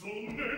So Ende.